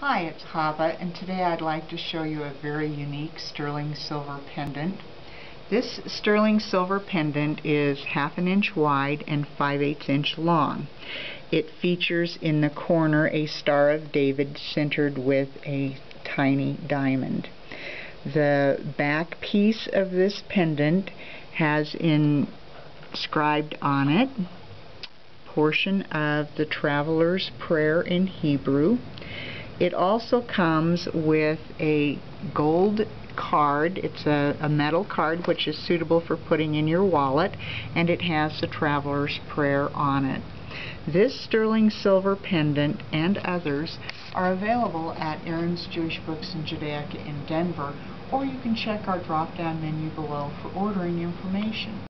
Hi, it's Hava, and today I'd like to show you a very unique sterling silver pendant. This sterling silver pendant is half an inch wide and 5 8 inch long. It features in the corner a Star of David centered with a tiny diamond. The back piece of this pendant has inscribed on it portion of the Traveler's Prayer in Hebrew. It also comes with a gold card. It's a, a, metal card which is suitable for putting in your wallet and it has the Traveler's Prayer on it. This sterling silver pendant and others are available at Aharon's Jewish Books in Judaica in Denver or you can check our drop down menu below for ordering information.